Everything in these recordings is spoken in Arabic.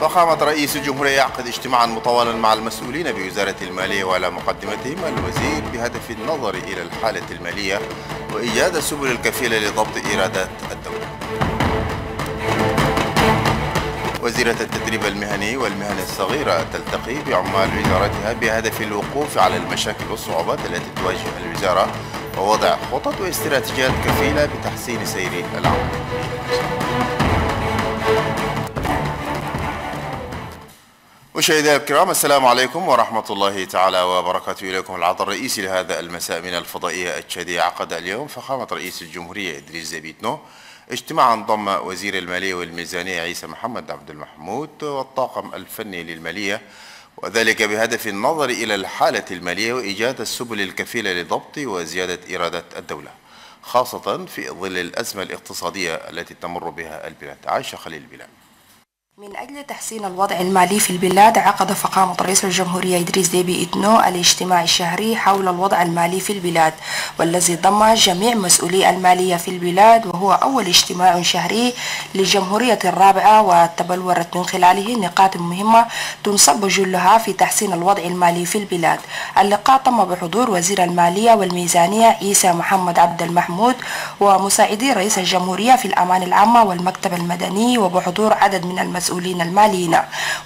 فخامة رئيس الجمهورية يعقد اجتماعا مطولا مع المسؤولين بوزارة المالية وعلى مقدمتهم الوزير بهدف النظر إلى الحالة المالية وإيجاد السبل الكفيلة لضبط إيرادات الدولة. وزيرة التدريب المهني والمهن الصغيرة تلتقي بعمال وزارتها بهدف الوقوف على المشاكل والصعوبات التي تواجه الوزارة ووضع خطط واستراتيجيات كفيلة بتحسين سير العمل. مشاهدينا الكرام السلام عليكم ورحمة الله تعالى وبركاته. إليكم العرض الرئيسي لهذا المساء من الفضائية التشادية عقد اليوم. فخامة رئيس الجمهورية إدريس زبيتنو اجتماعا ضم وزير المالية والميزانية عيسى محمد عبد المحمود والطاقم الفني للمالية وذلك بهدف النظر إلى الحالة المالية وإيجاد السبل الكفيلة لضبط وزيادة إيرادات الدولة خاصة في ظل الأزمة الاقتصادية التي تمر بها البلاد. عائشة خليل البلاد من أجل تحسين الوضع المالي في البلاد عقد فخامة رئيس الجمهورية إدريس ديبي إتنو الاجتماع الشهري حول الوضع المالي في البلاد والذي ضم جميع مسؤولي المالية في البلاد وهو أول اجتماع شهري للجمهورية الرابعة وتبلورت من خلاله نقاط مهمة تنصب جلها في تحسين الوضع المالي في البلاد. اللقاء تم بحضور وزير المالية والميزانية عيسى محمد عبد المحمود ومساعدي رئيس الجمهورية في الأمان العامة والمكتب المدني وبحضور عدد من المسؤولين المسؤولين الماليين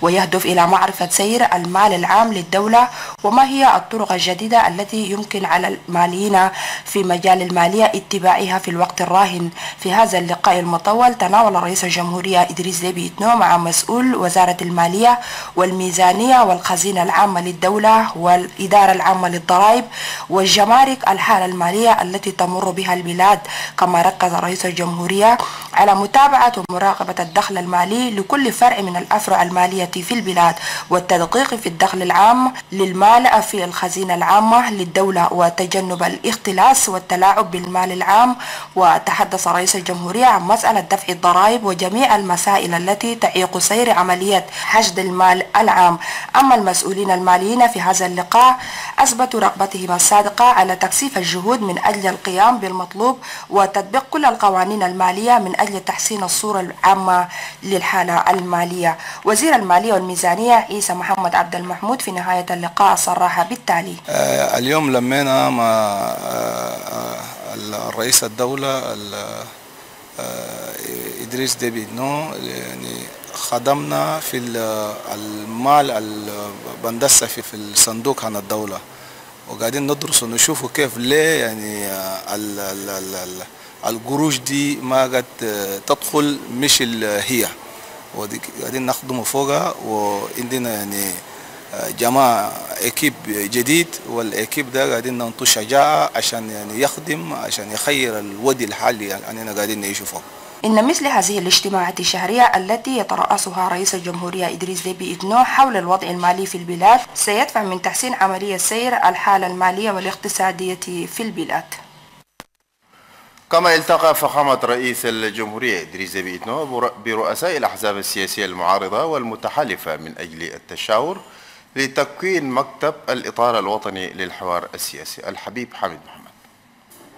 ويهدف إلى معرفة سير المال العام للدولة وما هي الطرق الجديدة التي يمكن على الماليين في مجال المالية اتباعها في الوقت الراهن. في هذا اللقاء المطول تناول رئيس الجمهورية إدريس ديبي إتنو مع مسؤول وزارة المالية والميزانية والخزينة العامة للدولة والإدارة العامة للضرائب والجمارك الحالة المالية التي تمر بها البلاد كما ركز رئيس الجمهورية على متابعة ومراقبة الدخل المالي لكل فرع من الأفرع المالية في البلاد والتدقيق في الدخل العام للمال في الخزينة العامة للدولة وتجنب الاختلاس والتلاعب بالمال العام. وتحدث رئيس الجمهورية عن مسألة دفع الضرائب وجميع المسائل التي تعيق سير عملية حشد المال العام. أما المسؤولين الماليين في هذا اللقاء أثبتوا رغبتهم الصادقة على تكثيف الجهود من أجل القيام بالمطلوب وتطبيق كل القوانين المالية من أجل تحسين الصورة العامة للحالة المالية. وزير المالية والميزانية عيسى محمد عبد المحمود في نهاية اللقاء صرح بالتالي آه اليوم لمينا مع آه الرئيس الدولة آه إدريس ديبي نو. يعني خدمنا في المال البندسة في, في الصندوق عن الدولة. وقاعدين ندرس ونشوفوا كيف ليه يعني ال ال ال القروش دي ما قد تدخل مش هي. وقاعدين نخدموا فوقها وعندنا يعني جماعة اكيب جديد والاكيب ده قاعدين ننطوا شجاعة عشان يعني يخدم عشان يخير الودي الحالي اللي قاعدين نعيشه فوق. إن مثل هذه الاجتماعات الشهرية التي يترأسها رئيس الجمهورية إدريس ديبي إتنو حول الوضع المالي في البلاد سيدفع من تحسين عملية سير الحالة المالية والاقتصادية في البلاد. كما التقى فخامة رئيس الجمهورية إدريس ديبي إتنو برؤساء الأحزاب السياسية المعارضة والمتحالفة من أجل التشاور لتكوين مكتب الإطار الوطني للحوار السياسي. الحبيب حامد محمد.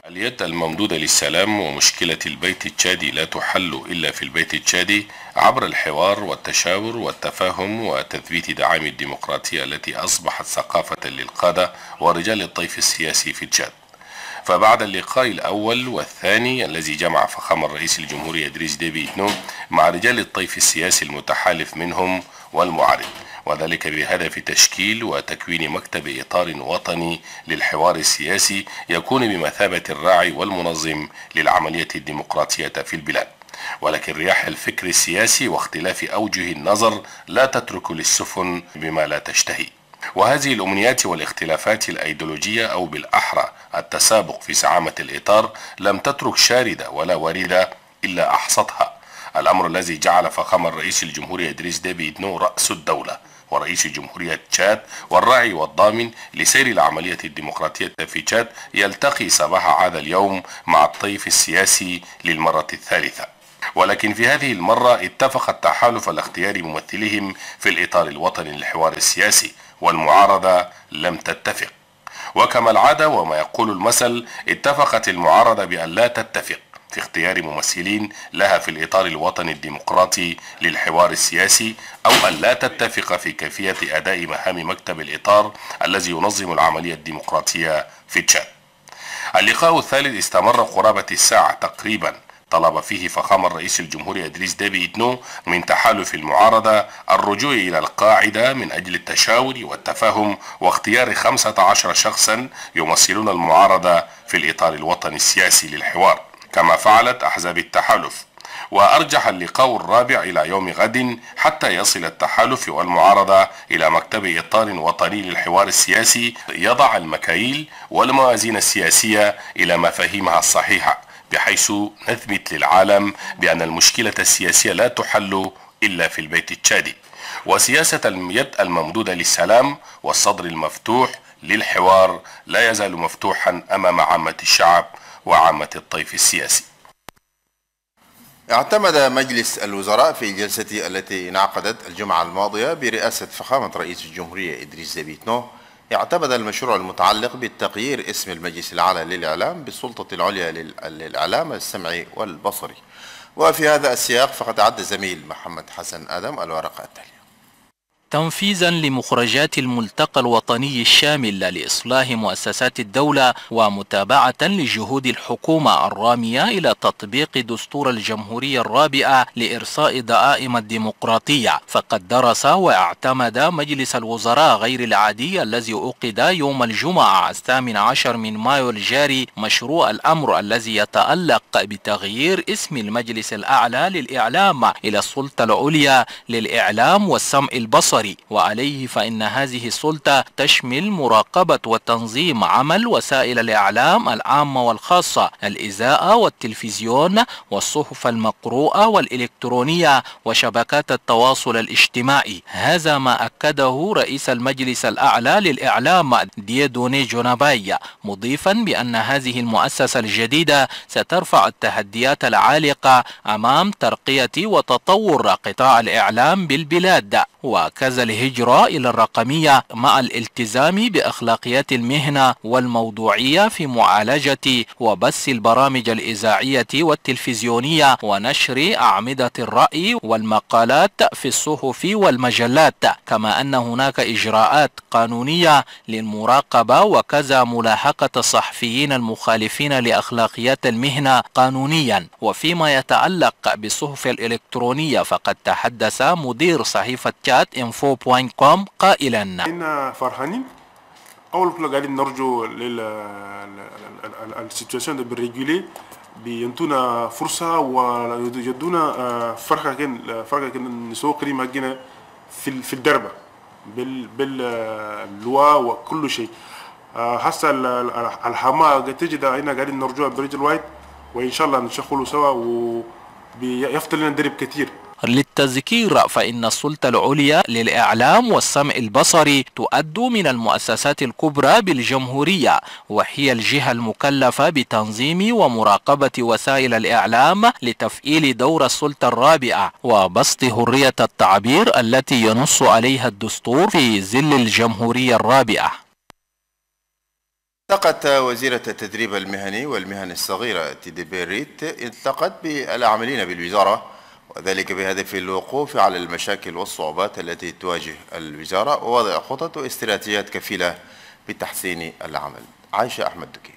اليد الممدودة للسلام ومشكلة البيت التشادي لا تحل إلا في البيت التشادي عبر الحوار والتشاور والتفاهم وتثبيت دعام الديمقراطية التي أصبحت ثقافة للقادة ورجال الطيف السياسي في تشاد. فبعد اللقاء الأول والثاني الذي جمع فخامة رئيس الجمهورية إدريس ديبي إتنو مع رجال الطيف السياسي المتحالف منهم والمعارض وذلك بهدف تشكيل وتكوين مكتب إطار وطني للحوار السياسي يكون بمثابة الراعي والمنظم للعملية الديمقراطية في البلاد. ولكن رياح الفكر السياسي واختلاف أوجه النظر لا تترك للسفن بما لا تشتهي. وهذه الأمنيات والاختلافات الأيديولوجية أو بالأحرى التسابق في زعامة الإطار لم تترك شاردة ولا واردة إلا أحصتها. الأمر الذي جعل فخامة رئيس الجمهورية إدريس ديبي إتنو رأس الدولة ورئيس جمهورية تشاد والراعي والضامن لسير العملية الديمقراطية في تشاد يلتقي صباح هذا اليوم مع الطيف السياسي للمرة الثالثة. ولكن في هذه المرة اتفق التحالف الاختياري ممثلهم في الإطار الوطني للحوار السياسي والمعارضة لم تتفق. وكما العادة وما يقول المثل اتفقت المعارضة بأن لا تتفق في اختيار ممثلين لها في الإطار الوطني الديمقراطي للحوار السياسي أو أن لا تتفق في كيفية أداء مهام مكتب الإطار الذي ينظم العملية الديمقراطية في تشاد. اللقاء الثالث استمر قرابة الساعة تقريبا طلب فيه فخامة رئيس الجمهورية إدريس ديبي إتنو من تحالف المعارضة الرجوع إلى القاعدة من أجل التشاور والتفاهم واختيار 15 شخصا يمثلون المعارضة في الإطار الوطني السياسي للحوار كما فعلت أحزاب التحالف. وأرجح اللقاء الرابع إلى يوم غد حتى يصل التحالف والمعارضة إلى مكتب إطار وطني للحوار السياسي يضع المكاييل والموازين السياسية إلى مفاهيمها الصحيحة. بحيث نثبت للعالم بأن المشكلة السياسية لا تحل إلا في البيت التشادي. وسياسة اليد الممدودة للسلام والصدر المفتوح للحوار لا يزال مفتوحا أمام عامة الشعب وعامة الطيف السياسي. اعتمد مجلس الوزراء في الجلسة التي انعقدت الجمعة الماضية برئاسة فخامة رئيس الجمهورية إدريس زبيتنو اعتمد المشروع المتعلق بتغيير اسم المجلس الأعلى للإعلام بالسلطة العليا للإعلام السمعي والبصري. وفي هذا السياق فقد أعد الزميل محمد حسن آدم الورقة التالية. تنفيذا لمخرجات الملتقى الوطني الشامل لإصلاح مؤسسات الدولة ومتابعة لجهود الحكومة الرامية إلى تطبيق دستور الجمهورية الرابعة لإرساء دعائم الديمقراطية. فقد درس واعتمد مجلس الوزراء غير العادي الذي أقد يوم الجمعة الثامن عشر من مايو الجاري مشروع الأمر الذي يتألق بتغيير اسم المجلس الأعلى للإعلام إلى السلطة العليا للإعلام والسمع البصري. البصري وعليه فإن هذه السلطة تشمل مراقبة وتنظيم عمل وسائل الإعلام العامة والخاصة الإذاعة والتلفزيون والصحف المقروءة والإلكترونية وشبكات التواصل الاجتماعي. هذا ما أكده رئيس المجلس الأعلى للإعلام ديدوني جوناباي مضيفا بأن هذه المؤسسة الجديدة سترفع التحديات العالقة أمام ترقية وتطور قطاع الإعلام بالبلاد. وكذا الهجرة إلى الرقمية مع الالتزام بأخلاقيات المهنة والموضوعية في معالجة وبث البرامج الإذاعية والتلفزيونية ونشر أعمدة الرأي والمقالات في الصحف والمجلات. كما أن هناك إجراءات قانونية للمراقبة وكذا ملاحقة الصحفيين المخالفين لأخلاقيات المهنة قانونيا. وفيما يتعلق بالصحف الإلكترونية فقد تحدث مدير صحيفة شات إنفو كوم قائلا. إن فرحانين. أول كل قاعدين نرجو السيتواسيون دي بالريجولي بينتونا فرصة ويدونا فرقة كن فرقة كن نسوق قريمة جنا في في الدربة بال باللوا وكل شيء. هسه الحماة قد تجد هنا قاعدين نرجوها برجل وايد وإن شاء الله نشغلوا سوا وبيفتح لنا درب كثير للتذكير فإن السلطة العليا للإعلام والسمع البصري تؤد من المؤسسات الكبرى بالجمهورية وهي الجهة المكلفة بتنظيم ومراقبة وسائل الإعلام لتفعيل دور السلطة الرابعة وبسط حرية التعبير التي ينص عليها الدستور في ظل الجمهورية الرابعة. التقت وزيرة التدريب المهني والمهن الصغيرة تيدي بيريت التقت بالعاملين بالوزارة وذلك بهدف الوقوف على المشاكل والصعوبات التي تواجه الوزارة ووضع خطط واستراتيجيات كفيلة بتحسين العمل. عائشة أحمد دكي.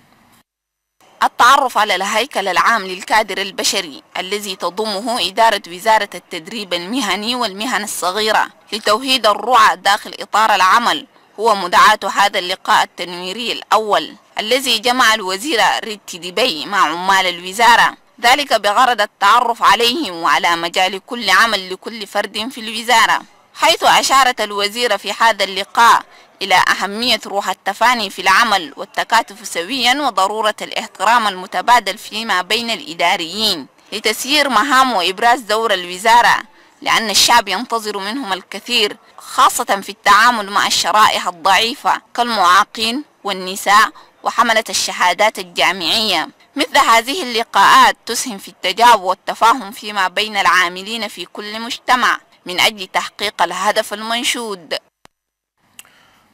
التعرف على الهيكل العام للكادر البشري الذي تضمه إدارة وزارة التدريب المهني والمهن الصغيرة لتوحيد الرعى داخل إطار العمل هو مدعاة هذا اللقاء التنويري الأول الذي جمع الوزير ريتي ديبي مع عمال الوزارة. ذلك بغرض التعرف عليهم وعلى مجال كل عمل لكل فرد في الوزارة حيث أشارت الوزيرة في هذا اللقاء إلى أهمية روح التفاني في العمل والتكاتف سويا وضرورة الإحترام المتبادل فيما بين الإداريين لتسيير مهام وإبراز دور الوزارة لأن الشعب ينتظر منهم الكثير خاصة في التعامل مع الشرائح الضعيفة كالمعاقين والنساء وحملة الشهادات الجامعية. مثل هذه اللقاءات تسهم في التجاوب والتفاهم فيما بين العاملين في كل مجتمع من أجل تحقيق الهدف المنشود.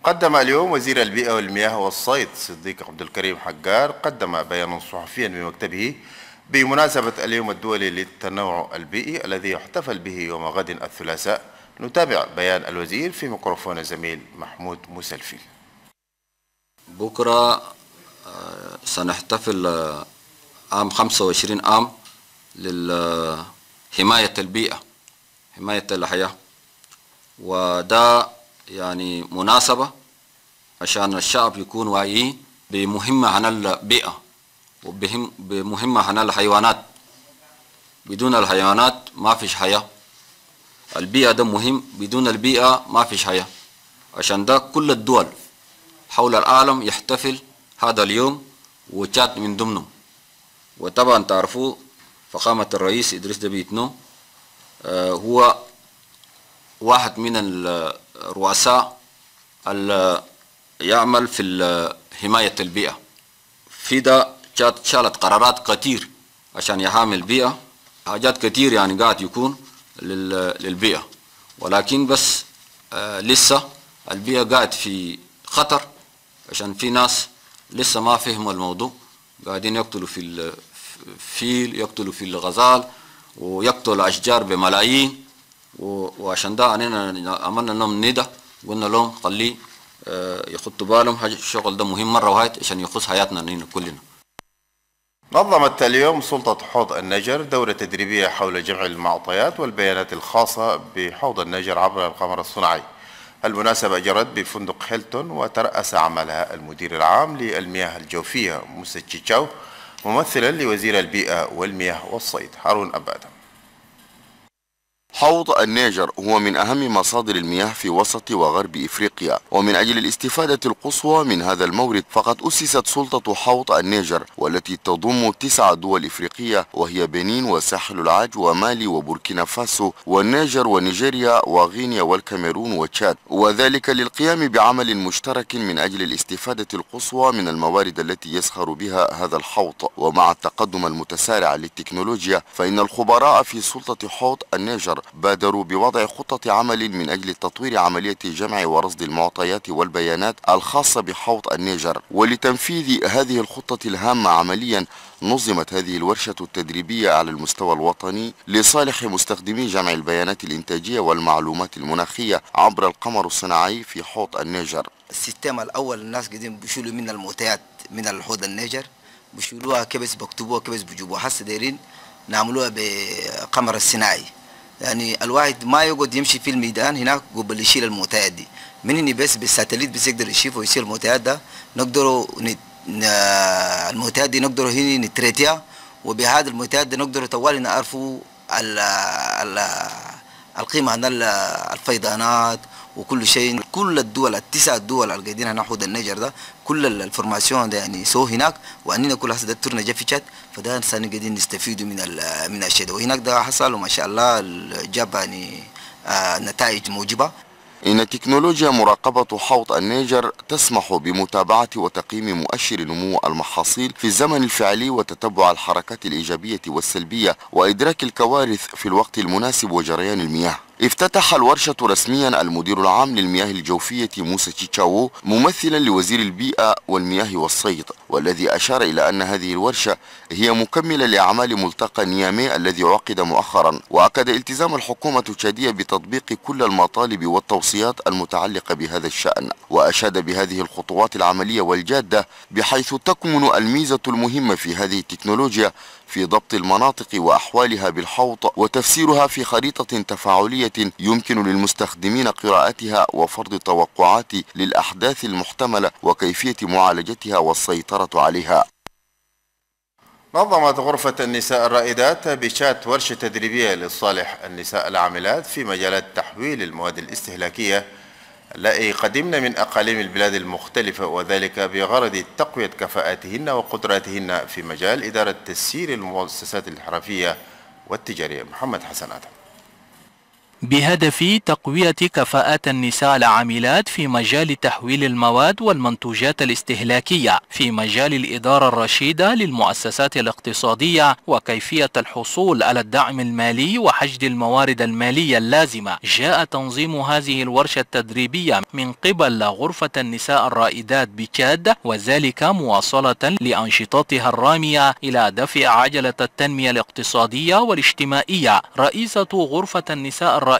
قدم اليوم وزير البيئة والمياه والصيد صديق عبد الكريم حجار قدم بيانا صحفيا بمكتبه بمناسبة اليوم الدولي للتنوع البيئي الذي يحتفل به يوم غد الثلاثاء. نتابع بيان الوزير في ميكروفون الزميل محمود مسلفي بكرة سنحتفل آه، عام 25 عام لحماية البيئة حماية الحياة. وده يعني مناسبة عشان الشعب يكون واعيين بمهمة عن البيئة وبمهمة عن الحيوانات. بدون الحيوانات ما فيش حياة. البيئة ده مهم بدون البيئة ما فيش حياة. عشان ده كل الدول حول العالم يحتفل هذا اليوم وتشاد من ضمنهم. وطبعا تعرفوا فخامة الرئيس إدريس دبيتنو آه هو واحد من الرؤساء اللي يعمل في حماية البيئة. في ده شالت قرارات كتير عشان يحامي البيئة. حاجات كتير يعني قاعد يكون للبيئة. ولكن بس آه لسه البيئة قاعد في خطر عشان في ناس لسه ما فهموا الموضوع. قاعدين يقتلوا في الفيل يقتلوا في الغزال ويقتلوا الأشجار بملايين. وعشان ده علينا عملنا لهم ندى قلنا لهم خليه يخطوا بالهم. الشغل ده مهم مرة واحد عشان يخص حياتنا كلنا. نظمت اليوم سلطة حوض النجر دورة تدريبية حول جمع المعطيات والبيانات الخاصة بحوض النجر عبر القمر الصناعي. المناسبة جرت بفندق هيلتون وترأس عملها المدير العام للمياه الجوفية موسى تشيتشاو ممثلا لوزير البيئة والمياه والصيد هارون أبادم حوض النيجر هو من أهم مصادر المياه في وسط وغرب إفريقيا ومن أجل الاستفادة القصوى من هذا المورد فقد أسست سلطة حوض النيجر والتي تضم تسع دول إفريقية وهي بنين وساحل العاج ومالي وبوركينا فاسو والنيجر ونيجيريا وغينيا والكاميرون وتشاد. وذلك للقيام بعمل مشترك من أجل الاستفادة القصوى من الموارد التي يسخر بها هذا الحوض. ومع التقدم المتسارع للتكنولوجيا فإن الخبراء في سلطة حوض النيجر بادروا بوضع خطة عمل من أجل تطوير عملية جمع ورصد المعطيات والبيانات الخاصة بحوض النيجر. ولتنفيذ هذه الخطة الهامة عمليا نظمت هذه الورشة التدريبية على المستوى الوطني لصالح مستخدمي جمع البيانات الإنتاجية والمعلومات المناخية عبر القمر الصناعي في حوض النيجر. ال système الأول الناس قاعدين بيشيلوا من المعطيات من الحوض النيجر بيشيلوها كبس بكتبوها كبس بيجيبوها هسه دايرين نعملوها بقمر الصناعي. يعني الواحد ما يقعد يمشي في الميدان هناك قبل يشيل المعطيات دي. من هنا بس بال satellite بس يقدر يشوف ويشيل المعطيات ده. نقدروا نت... المعطيات دي نقدروا هنا ن traite ها وبهذا المعطيات دي نقدروا طوالي نعرفوا ال... ال... القيمة عن الفيضانات وكل شيء. كل الدول التسع دول اللي قاعدين هنا حوض النيجر ده كل ال information ده يعني سو هناك واننا كل هسه التورنا جا في فده انسان قاعدين نستفيدوا من من الشيء ده. وهناك ده حصل وما شاء الله جاب يعني آه نتائج موجبة. إن تكنولوجيا مراقبة حوض النيجر تسمح بمتابعة وتقييم مؤشر نمو المحاصيل في الزمن الفعلي وتتبع الحركات الإيجابية والسلبية وإدراك الكوارث في الوقت المناسب وجريان المياه. افتتح الورشة رسميا المدير العام للمياه الجوفية موسى تشيتشاو ممثلا لوزير البيئة والمياه والصيد والذي أشار إلى أن هذه الورشة هي مكملة لأعمال ملتقى نيامي الذي عقد مؤخرا. وأكد التزام الحكومة التشادية بتطبيق كل المطالب والتوصيات المتعلقة بهذا الشأن. وأشاد بهذه الخطوات العملية والجادة بحيث تكمن الميزة المهمة في هذه التكنولوجيا في ضبط المناطق وأحوالها بالحوض وتفسيرها في خريطة تفاعلية يمكن للمستخدمين قراءتها وفرض توقعات للأحداث المحتملة وكيفية معالجتها والسيطرة عليها. نظمت غرفة النساء الرائدات بشات ورشة تدريبية لصالح النساء العاملات في مجالات تحويل المواد الاستهلاكية قدمنا من أقاليم البلاد المختلفة وذلك بغرض تقوية كفاءاتهن وقدراتهن في مجال إدارة تسيير المؤسسات الحرفية والتجارية. محمد حسن آدم. بهدف تقوية كفاءات النساء العاملات في مجال تحويل المواد والمنتوجات الاستهلاكية في مجال الإدارة الرشيدة للمؤسسات الاقتصادية وكيفية الحصول على الدعم المالي وحشد الموارد المالية اللازمة. جاء تنظيم هذه الورشة التدريبية من قبل غرفة النساء الرائدات بتشاد وذلك مواصلة لأنشطتها الرامية إلى دفع عجلة التنمية الاقتصادية والاجتماعية. رئيسة غرفة النساء الرائدات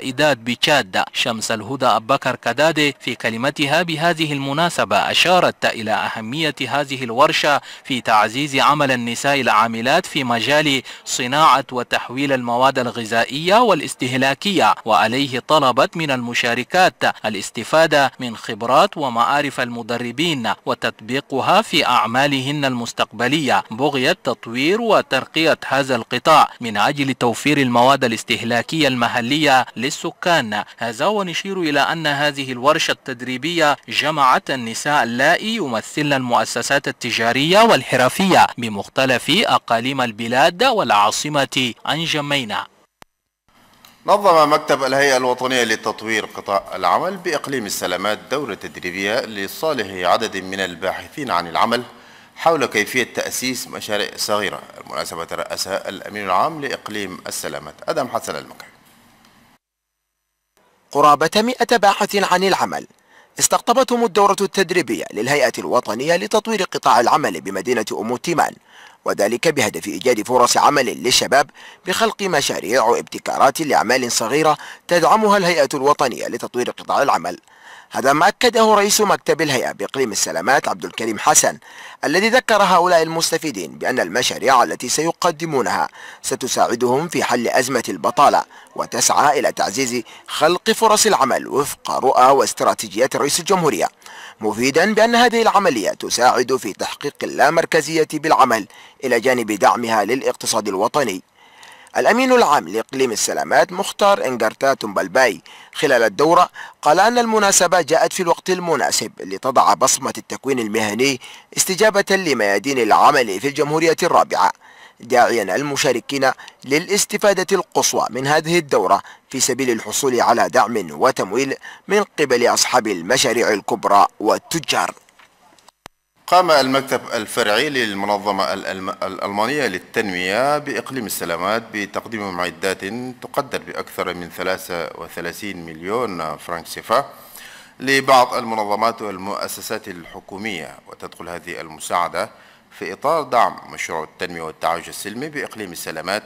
بتشاد شمس الهدى أبو بكر كدادي في كلمتها بهذه المناسبة أشارت إلى أهمية هذه الورشة في تعزيز عمل النساء العاملات في مجال صناعة وتحويل المواد الغذائية والاستهلاكية وعليه طلبت من المشاركات الاستفادة من خبرات ومعارف المدربين وتطبيقها في أعمالهن المستقبلية. بغية تطوير وترقية هذا القطاع من أجل توفير المواد الاستهلاكية المحلية للسكان. هذا ونشير إلى أن هذه الورشة التدريبية جمعت النساء اللائي يمثلن المؤسسات التجارية والحرفية بمختلف أقاليم البلاد والعاصمة. أنجمينا. نظم مكتب الهيئة الوطنية لتطوير قطاع العمل بإقليم السلامات دورة تدريبية لصالح عدد من الباحثين عن العمل حول كيفية تأسيس مشاريع صغيرة. المناسبة رأسها الأمين العام لإقليم السلامات أدم حسن المكي قرابة مئة باحث عن العمل. استقطبتهم الدورة التدريبية للهيئة الوطنية لتطوير قطاع العمل بمدينة أم التيمان وذلك بهدف إيجاد فرص عمل للشباب بخلق مشاريع وابتكارات لأعمال صغيرة تدعمها الهيئة الوطنية لتطوير قطاع العمل. هذا ما أكده رئيس مكتب الهيئة بإقليم السلامات عبد الكريم حسن الذي ذكر هؤلاء المستفيدين بأن المشاريع التي سيقدمونها ستساعدهم في حل أزمة البطالة وتسعى إلى تعزيز خلق فرص العمل وفق رؤى واستراتيجيات رئيس الجمهورية مفيدا بأن هذه العملية تساعد في تحقيق اللامركزية بالعمل إلى جانب دعمها للاقتصاد الوطني. الأمين العام لإقليم السلامات مختار إنجرتا تنبلباي خلال الدورة قال أن المناسبة جاءت في الوقت المناسب لتضع بصمة التكوين المهني استجابة لميادين العمل في الجمهورية الرابعة داعيا المشاركين للاستفادة القصوى من هذه الدورة في سبيل الحصول على دعم وتمويل من قبل أصحاب المشاريع الكبرى والتجار. قام المكتب الفرعي للمنظمة الألمانية للتنمية بإقليم السلامات بتقديم معدات تقدر بأكثر من 33 مليون فرنك سيفا لبعض المنظمات والمؤسسات الحكومية وتدخل هذه المساعدة في إطار دعم مشروع التنمية والتعايش السلمي بإقليم السلامات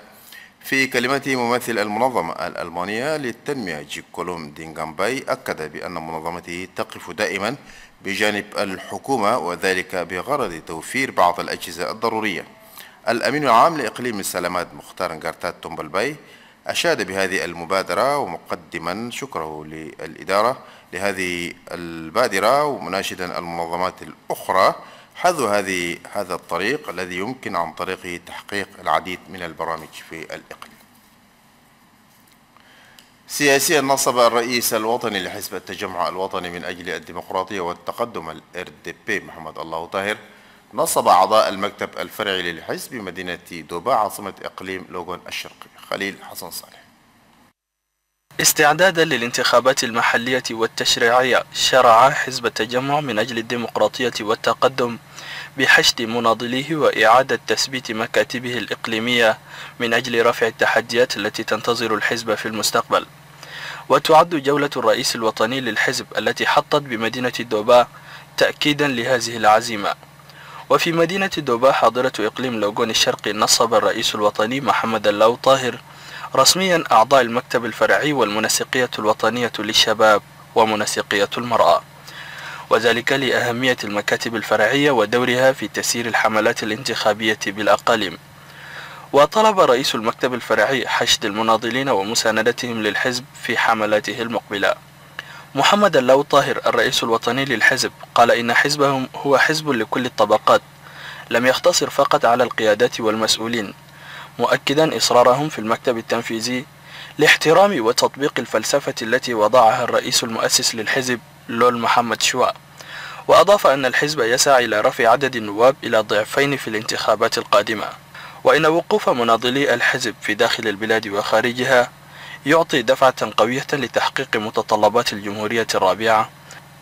في كلمته ممثل المنظمة الألمانية للتنمية جيكولوم دينغامباي أكد بأن منظمته تقف دائما بجانب الحكومة وذلك بغرض توفير بعض الأجهزة الضرورية. الأمين العام لإقليم السلامات مختار نغارتات تومبلباي أشاد بهذه المبادرة ومقدما شكره للإدارة لهذه البادرة ومناشدا المنظمات الأخرى حذو هذه هذا الطريق الذي يمكن عن طريقه تحقيق العديد من البرامج في الإقليم. سياسيا نصب الرئيس الوطني لحزب التجمع الوطني من أجل الديمقراطية والتقدم ال بي محمد الله طاهر. نصب أعضاء المكتب الفرعي للحزب بمدينة دوبا عاصمة إقليم لوغون الشرقي خليل حسن صالح. استعدادا للانتخابات المحلية والتشريعية شرع حزب التجمع من أجل الديمقراطية والتقدم بحشد مناضليه وإعادة تثبيت مكاتبه الإقليمية من أجل رفع التحديات التي تنتظر الحزب في المستقبل. وتعد جولة الرئيس الوطني للحزب التي حطت بمدينة الدوباء تأكيدا لهذه العزيمة. وفي مدينة الدوباء حاضرة إقليم لوغون الشرقي نصب الرئيس الوطني محمد اللاو طاهر رسميا أعضاء المكتب الفرعي والمنسقية الوطنية للشباب ومنسقية المرأة وذلك لأهمية المكاتب الفرعية ودورها في تسيير الحملات الانتخابية بالأقاليم. وطلب رئيس المكتب الفرعي حشد المناضلين ومساندتهم للحزب في حملاته المقبلة. محمد اللاو طاهر الرئيس الوطني للحزب قال إن حزبهم هو حزب لكل الطبقات لم يختصر فقط على القيادات والمسؤولين مؤكدا إصرارهم في المكتب التنفيذي لاحترام وتطبيق الفلسفة التي وضعها الرئيس المؤسس للحزب لول محمد شواء وأضاف أن الحزب يسعى إلى رفع عدد النواب إلى ضعفين في الانتخابات القادمة وإن وقوف مناضلي الحزب في داخل البلاد وخارجها يعطي دفعة قوية لتحقيق متطلبات الجمهورية الرابعة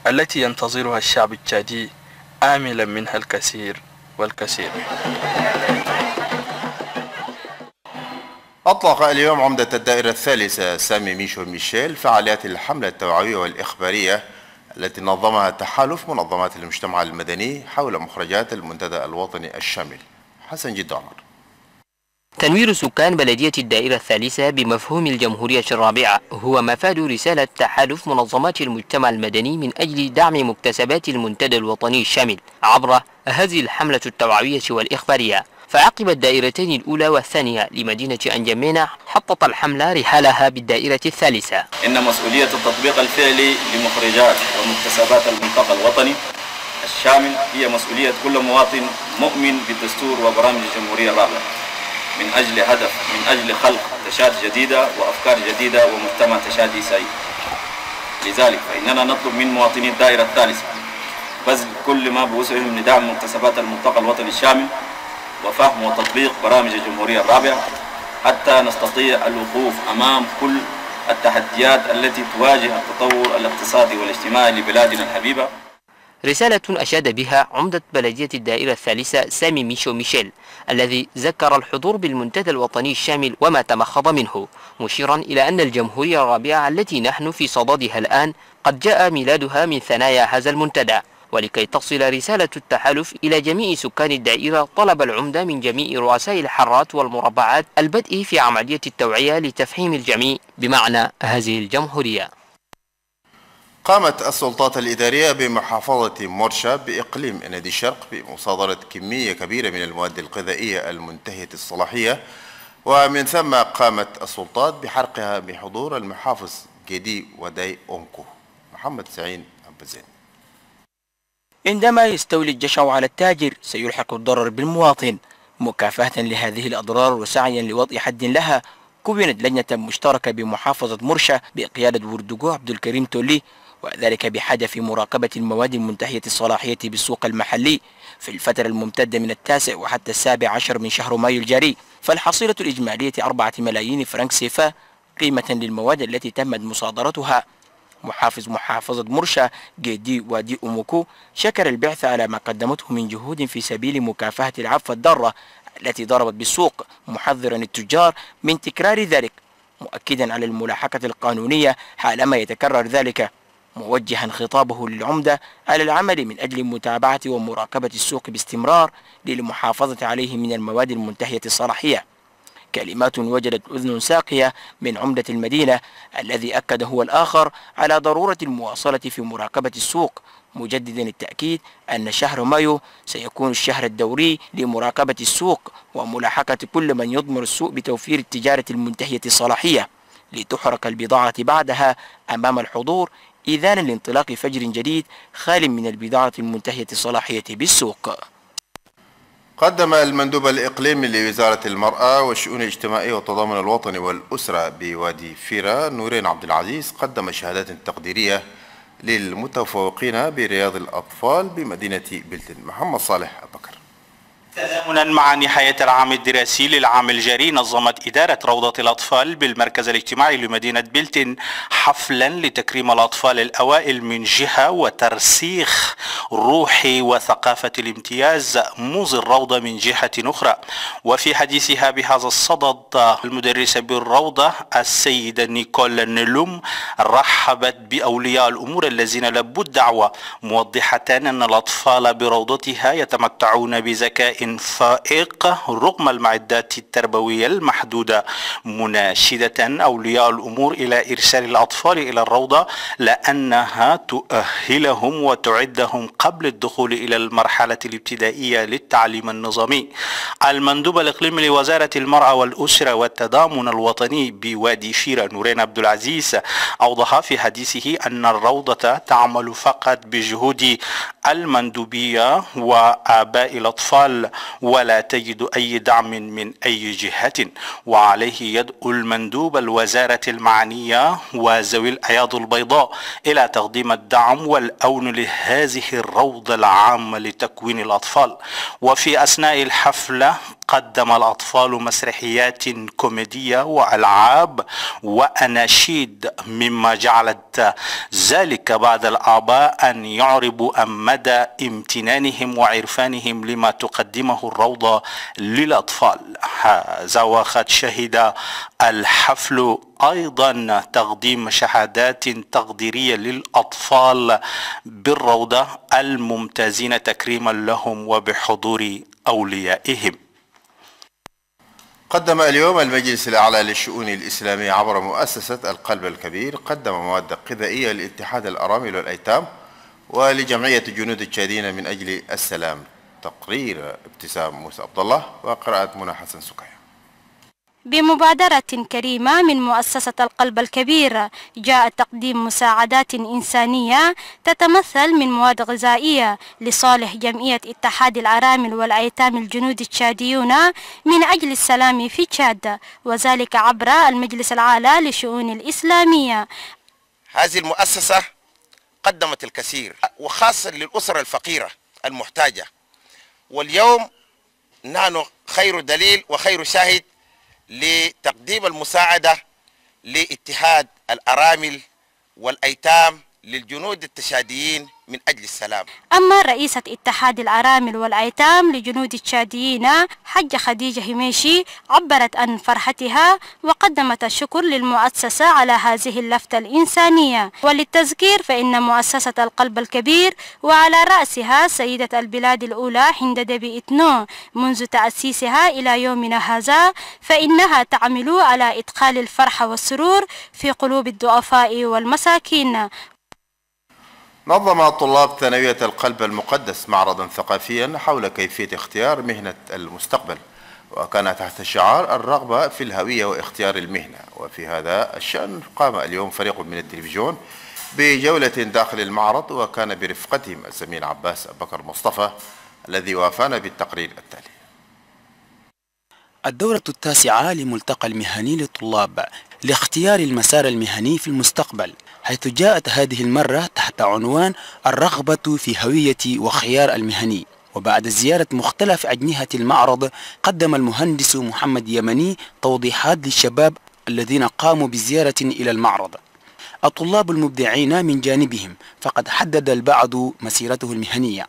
التي ينتظرها الشعب التشادي آملا منها الكثير والكثير. أطلق اليوم عمدة الدائرة الثالثة سامي ميشو ميشيل فعاليات الحملة التوعوية والإخبارية التي نظمها تحالف منظمات المجتمع المدني حول مخرجات المنتدى الوطني الشامل. حسن جد عمر. تنوير سكان بلدية الدائرة الثالثة بمفهوم الجمهورية الرابعة هو مفاد رسالة تحالف منظمات المجتمع المدني من أجل دعم مكتسبات المنتدى الوطني الشامل عبر هذه الحملة التوعوية والإخبارية. فعقب الدائرتين الأولى والثانية لمدينة أنجمينة حطت الحملة رحالها بالدائرة الثالثة. إن مسؤولية التطبيق الفعلي لمخرجات ومكتسبات المنطقة الوطني الشامل هي مسؤولية كل مواطن مؤمن بالدستور وبرامج الجمهورية الرابعة من أجل هدف من أجل خلق تشاد جديدة وأفكار جديدة ومجتمع تشادي سعيد لذلك فإننا نطلب من مواطني الدائرة الثالثة بذل كل ما بوسعهم لدعم مكتسبات المنطقة الوطني الشامل وفهم وتطبيق برامج الجمهورية الرابعة حتى نستطيع الوقوف أمام كل التحديات التي تواجه التطور الاقتصادي والاجتماعي لبلادنا الحبيبة. رسالة أشاد بها عمدة بلدية الدائرة الثالثة سامي ميشو ميشيل الذي ذكر الحضور بالمنتدى الوطني الشامل وما تمخض منه مشيرا إلى أن الجمهورية الرابعة التي نحن في صددها الآن قد جاء ميلادها من ثنايا هذا المنتدى. ولكي تصل رسالة التحالف إلى جميع سكان الدائرة طلب العمدة من جميع رؤساء الحارات والمربعات البدء في عملية التوعية لتفهيم الجميع بمعنى هذه الجمهورية. قامت السلطات الإدارية بمحافظة مرشا بإقليم نادي الشرق بمصادرة كمية كبيرة من المواد الغذائية المنتهية الصلاحية. ومن ثم قامت السلطات بحرقها بحضور المحافظ جدي وداي أونكو محمد سعيد أبزين عندما يستولي الجشع على التاجر سيلحق الضرر بالمواطن. مكافأة لهذه الأضرار وسعيا لوضع حد لها كونت لجنة مشتركة بمحافظة مرشا بقيادة وردقو عبد الكريم تولي وذلك بهدف مراقبة المواد المنتهية الصلاحية بالسوق المحلي في الفترة الممتدة من التاسع وحتى السابع عشر من شهر مايو الجاري. فالحصيلة الإجمالية أربعة ملايين فرنك سيفا قيمة للمواد التي تمت مصادرتها. محافظ محافظة مرشا جيدي وادي أموكو شكر البعثة على ما قدمته من جهود في سبيل مكافحة الآفة الضارة التي ضربت بالسوق محذرا التجار من تكرار ذلك مؤكدا على الملاحقة القانونية حالما يتكرر ذلك موجها خطابه للعمدة على العمل من أجل متابعة ومراقبة السوق باستمرار للمحافظة عليه من المواد المنتهية الصلاحية. كلمات وجدت أذن ساقية من عمدة المدينة الذي أكد هو الآخر على ضرورة المواصلة في مراقبة السوق. مجددا التأكيد أن شهر مايو سيكون الشهر الدوري لمراقبة السوق وملاحقة كل من يضمر السوق بتوفير التجارة المنتهية الصلاحية. لتحرق البضاعة بعدها أمام الحضور إذانا لانطلاق فجر جديد خال من البضاعة المنتهية الصلاحية بالسوق. قدم المندوب الإقليمي لوزارة المرأة والشؤون الاجتماعية والتضامن الوطني والأسرة بوادي فيرا نورين عبد العزيز قدم شهادات تقديرية للمتفوقين برياض الأطفال بمدينة بلتن محمد صالح أبكر. تزامنا مع نهاية العام الدراسي للعام الجاري نظمت إدارة روضة الأطفال بالمركز الاجتماعي لمدينة بلتن حفلا لتكريم الأطفال الأوائل من جهة وترسيخ روح وثقافة الامتياز موز الروضة من جهة أخرى. وفي حديثها بهذا الصدد المدرسة بالروضة السيدة نيكول نلوم رحبت بأولياء الأمور الذين لبوا الدعوة موضحة أن الأطفال بروضتها يتمتعون بذكاء فائق رغم المعدات التربوية المحدودة. مناشدة أولياء الأمور إلى إرسال الأطفال إلى الروضة لأنها تؤهلهم وتعدهم قبل الدخول إلى المرحلة الابتدائية للتعليم النظامي. المندوب الإقليمي لوزارة المرأة والأسرة والتضامن الوطني بوادي شيرة نورين عبد العزيز أوضح في حديثه أن الروضة تعمل فقط بجهود المندوبية وآباء الأطفال ولا تجد أي دعم من أي جهة. وعليه يدعو المندوب الوزارة المعنية وذوي الأياض البيضاء إلى تقديم الدعم والأون لهذه الروضة العامة لتكوين الأطفال. وفي أثناء الحفلة قدم الأطفال مسرحيات كوميدية وألعاب وأناشيد مما جعلت ذلك بعض الآباء أن يعربوا مدى امتنانهم وعرفانهم لما تقدمه الروضة للأطفال. هذا وقد شهد الحفل أيضا تقديم شهادات تقديرية للأطفال بالروضة الممتازين تكريما لهم وبحضور أوليائهم. قدم اليوم المجلس الأعلى للشؤون الإسلامية عبر مؤسسة القلب الكبير قدم مواد غذائية لاتحاد الأرامل والأيتام ولجمعية جنود الشادين من أجل السلام. تقرير ابتسام موسى عبد الله وقراءة منى حسن سكايا بمبادرة كريمة من مؤسسة القلب الكبير جاء تقديم مساعدات إنسانية تتمثل من مواد غذائية لصالح جمعية اتحاد الأرامل والأيتام الجنود التشاديون من أجل السلام في تشاد وذلك عبر المجلس العالي للشؤون الإسلامية. هذه المؤسسة قدمت الكثير وخاصة للأسر الفقيرة المحتاجة. واليوم نحن خير دليل وخير شاهد لتقديم المساعدة لاتحاد الأرامل والأيتام للجنود التشاديين من أجل السلام. أما رئيسة اتحاد الأرامل والأيتام لجنود التشاديين حجة خديجة هميشي عبرت عن فرحتها وقدمت الشكر للمؤسسة على هذه اللفتة الإنسانية. وللتذكير فإن مؤسسة القلب الكبير وعلى رأسها سيدة البلاد الأولى هند دبي إتنو. منذ تأسيسها إلى يومنا هذا فإنها تعمل على إدخال الفرح والسرور في قلوب الضعفاء والمساكين. نظم طلاب ثانوية القلب المقدس معرضا ثقافيا حول كيفية اختيار مهنة المستقبل وكان تحت شعار الرغبة في الهوية واختيار المهنة. وفي هذا الشأن قام اليوم فريق من التلفزيون بجولة داخل المعرض وكان برفقتهم الزميل عباس بكر مصطفى الذي وافانا بالتقرير التالي. الدورة التاسعة لملتقى المهني للطلاب لاختيار المسار المهني في المستقبل. حيث جاءت هذه المرة تحت عنوان الرغبة في هوية وخيار المهني. وبعد زيارة مختلف أجنحة المعرض قدم المهندس محمد يمني توضيحات للشباب الذين قاموا بزيارة إلى المعرض. الطلاب المبدعين من جانبهم فقد حدد البعض مسيرته المهنية.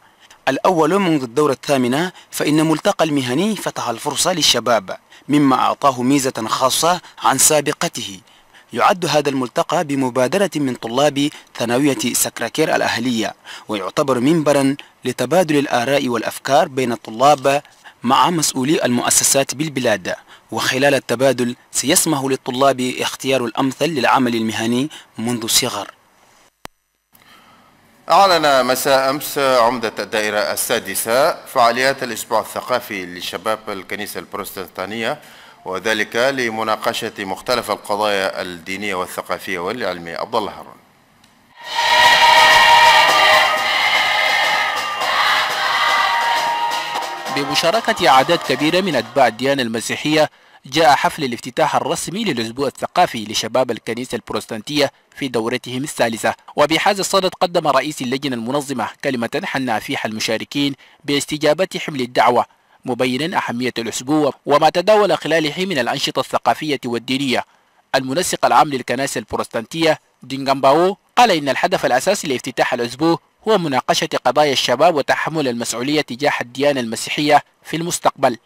الأول منذ الدورة الثامنة فإن ملتقى المهني فتح الفرصة للشباب مما أعطاه ميزة خاصة عن سابقته. يعد هذا الملتقى بمبادرة من طلاب ثانوية سكركير الأهلية ويعتبر منبرا لتبادل الآراء والأفكار بين الطلاب مع مسؤولي المؤسسات بالبلاد. وخلال التبادل سيسمح للطلاب اختيار الأمثل للعمل المهني منذ الصغر أعلن مساء أمس عمدة الدائرة السادسة فعاليات الأسبوع الثقافي لشباب الكنيسة البروتستانية وذلك لمناقشة مختلف القضايا الدينية والثقافية والعلمية. عبد الله هارون. بمشاركة أعداد كبيرة من أتباع الديانة المسيحية جاء حفل الافتتاح الرسمي للأسبوع الثقافي لشباب الكنيسة البروتستانتية في دورتهم الثالثة. وبهذا الصدد قدم رئيس اللجنة المنظمة كلمة حنى فيها المشاركين باستجابة حمل الدعوة. مبينا أهمية الأسبوع وما تداول خلاله من الأنشطة الثقافية والدينية. المنسق العام للكنائس البروتستانتية دينغامباو قال إن الهدف الأساسي لافتتاح الأسبوع هو مناقشة قضايا الشباب وتحمل المسؤولية تجاه الديانة المسيحية في المستقبل.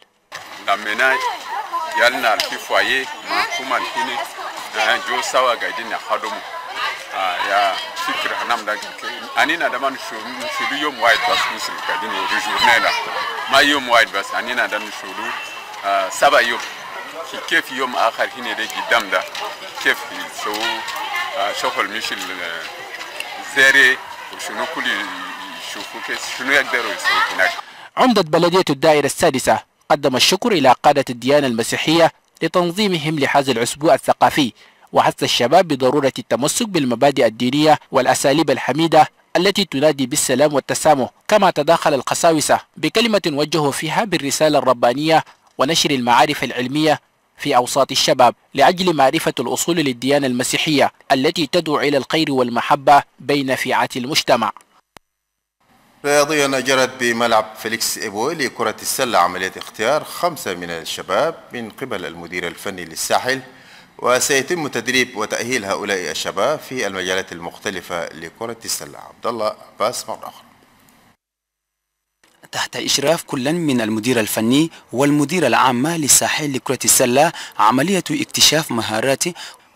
عمدة بلدية الدائرة السادسة قدم الشكر إلى قادة الديانة المسيحية لتنظيمهم لحاز الأسبوع الثقافي. وحث الشباب بضرورة التمسك بالمبادئ الدينية والأساليب الحميدة التي تنادي بالسلام والتسامح كما تداخل القساوسة بكلمة وجهوا فيها بالرسالة الربانية ونشر المعارف العلمية في أوساط الشباب لأجل معرفة الأصول للديانة المسيحية التي تدعو إلى الخير والمحبة بين فئات المجتمع. رياضيا جرت بملعب فيليكس إيبوي لكرة السلة عملية اختيار خمسة من الشباب من قبل المدير الفني للساحل وسيتم تدريب وتأهيل هؤلاء الشباب في المجالات المختلفة لكرة السلة. عبد الله عباس مرة أخرى. تحت إشراف كل من المدير الفني والمدير العام للساحل لكرة السلة عملية اكتشاف مهارات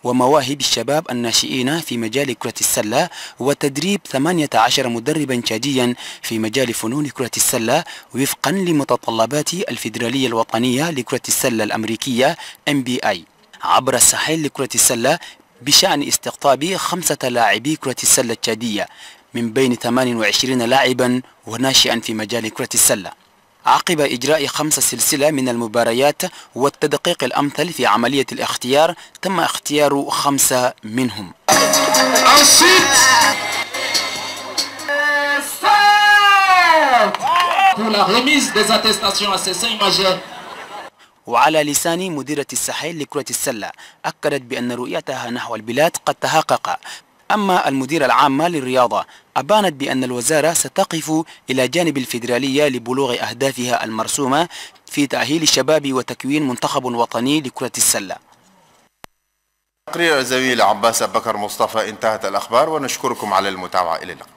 ومواهب الشباب الناشئين في مجال كرة السلة وتدريب 18 مدربا تشاديا في مجال فنون كرة السلة وفقا لمتطلبات الفيدرالية الوطنية لكرة السلة الأمريكية MBI عبر الساحل لكرة السلة بشأن استقطاب خمسة لاعبي كرة السلة التشادية من بين 28 لاعبا وناشئا في مجال كرة السلة. عقب إجراء خمس سلسلة من المباريات والتدقيق الأمثل في عملية الاختيار تم اختيار خمسة منهم. Pour la remise des attestations à ces cinq majeurs وعلى لسان مديرة الساحل لكرة السلة أكدت بأن رؤيتها نحو البلاد قد تحقق. أما المدير العام للرياضة أبانت بأن الوزارة ستقف إلى جانب الفيدرالية لبلوغ أهدافها المرسومة في تأهيل الشباب وتكوين منتخب وطني لكرة السلة. تقرير الزميل عباس بكر مصطفى انتهت الأخبار ونشكركم على المتابعة. إلى اللقاء.